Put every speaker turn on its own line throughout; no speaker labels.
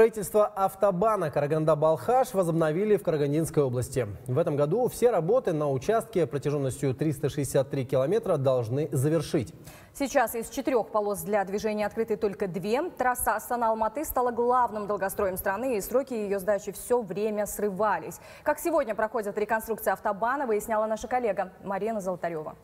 Строительство автобана Караганда-Балхаш возобновили в Карагандинской области. В этом году все работы на участке протяженностью 363 километра должны завершить.
Сейчас из четырех полос для движения открыты только две. Трасса Астана-Алматы стала главным долгостроем страны, и сроки ее сдачи все время срывались. Как сегодня проходит реконструкция автобана, выясняла наша коллега Марина Золотарева.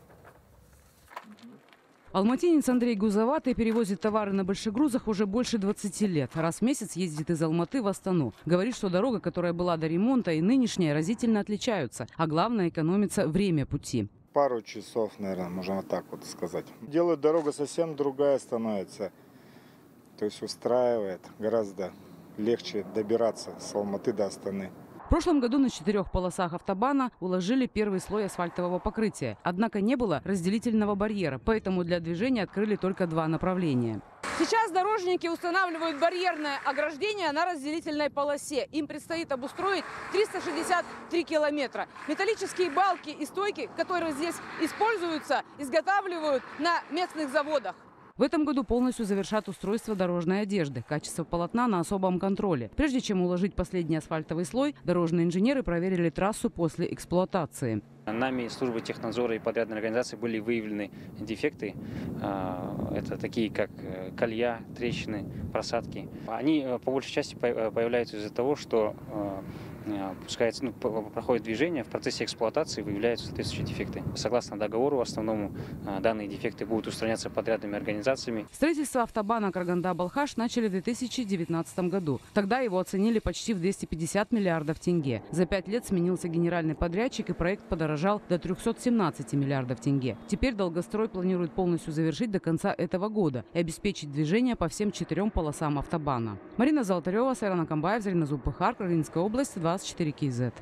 Алматинец Андрей Гузоватый перевозит товары на больших грузах уже больше 20 лет. Раз в месяц ездит из Алматы в Астану. Говорит, что дорога, которая была до ремонта и нынешняя, разительно отличаются. А главное, экономится время пути.
Пару часов, наверное, можно так вот сказать. Делает дорога совсем другая становится. То есть устраивает гораздо легче добираться с Алматы до Астаны.
В прошлом году на четырех полосах автобана уложили первый слой асфальтового покрытия. Однако не было разделительного барьера, поэтому для движения открыли только два направления.
Сейчас дорожники устанавливают барьерное ограждение на разделительной полосе. Им предстоит обустроить 363 километра. Металлические балки и стойки, которые здесь используются, изготавливают на местных заводах.
В этом году полностью завершат устройство дорожной одежды. Качество полотна на особом контроле. Прежде чем уложить последний асфальтовый слой, дорожные инженеры проверили трассу после эксплуатации.
Нами службы технадзора и подрядной организации были выявлены дефекты. А, это такие, как э, колья, трещины, просадки. Они э, по большей части э, появляются из-за того, что пускается, ну, проходит движение, в процессе эксплуатации выявляются соответствующие дефекты. Согласно договору основному, данные дефекты будут устраняться подрядными организациями.
Строительство автобана Караганда-Балхаш начали в 2019 году. Тогда его оценили почти в 250 миллиардов тенге. За пять лет сменился генеральный подрядчик и проект подорожал до 317 миллиардов тенге. Теперь долгострой планирует полностью завершить до конца этого года и обеспечить движение по всем четырем полосам автобана. Марина Золотарева, Сайрана Камбаев, Зеленозуб Пыхар, Каролинская область, 24 КЗ.